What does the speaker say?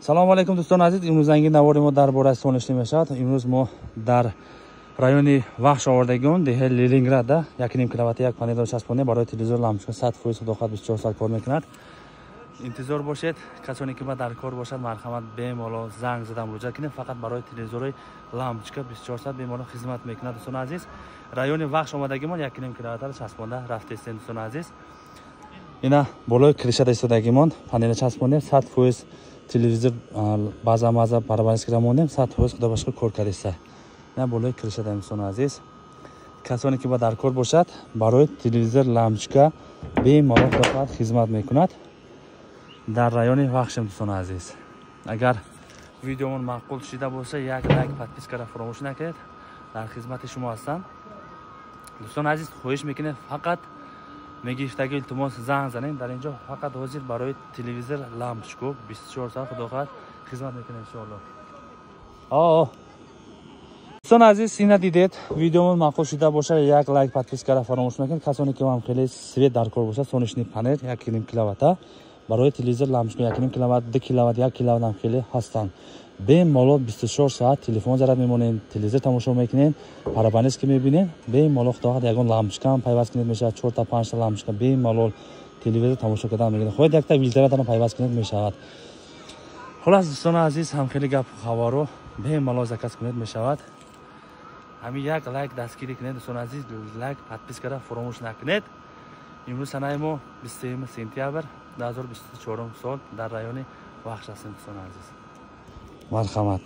салому алайкум дӯстони азиз. Имрӯз занги навори мо дар бораи сонишӣ мешавад имрӯз мо дар райони вахш овардагион деҳаи ленинграда як ним киловатти як панелро часпонем барои телевизор лампочка сад фоиз судохат бисчор сал кор мекунад. Интизор бошед. Касоне ки ба дар кор бошад марҳамат бемоло занг зада муроҷиат кунед фақат барои телевизори лампочка бисчорсад бемоло хизмат мекунад дӯстони азиз. Райони вахш омадагимон як ним киловаттро часпонда рафтестем дӯстони азиз. Ина болои кришада истодагимон. Панела часпонем сад фоиз телевизор база маза барабанискира монем сад фоиз худо башкур кор кардиста ина болои кришада имсону азиз. Касоне ки ба дар кор бошад барои телевизор лампочка бемало худофат хизмат мекунад. Дар райони вахшем дӯстони азиз. Агар видеомон маъқул шида боша як лайк подпискара фуромӯш накунед. Дар хизмати шумо ҳастам дӯстони азиз хоҳиш мекунед фақат мегирифтаги илтимос занг занед дар инҷо фақат ҳозир барои телевизор лампочку бисчор саат худохоҳад хизмат мекунем иншоалло дӯстони азиз ина дидед видеомон маъқул шуда бошад як лайк подпискара фаромӯш мекунед касоне ки вам хеле свет дар кор бошад сонишни панел якним киловата барои телевизор лампочку якним киловат ду киловат як киловат ам хеле ҳастанд. Бемоло бистучор соат телефон зарад мемонем телевизор тамошо мекунем парабаниски мебинем бемоло худоҳад ягон лампочкаам пайваст кунед мешавад чорта панҷта лампочка бемалол телевизор тамошо кардан мегирем хоҳед якта вилтаратано пайваст кунед мешавад. Холас дӯстони азиз ҳам хеле гапу хабаро бемалол заказ кунед мешавад. Ҳамин як лайк дастгирӣ кунед дӯстони азиз лайк подпискара фуромӯш накунед. Имрӯз санаи мо бистсеюми сентябр 2024 сол дар райони вахш ҳастем дӯстони азиз. Марҳамат